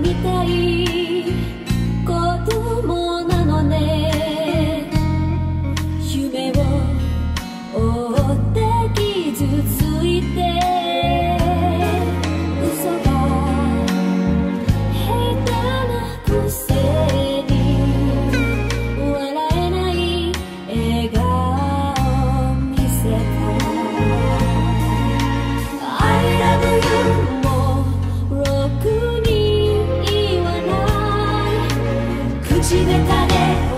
みたい口下手で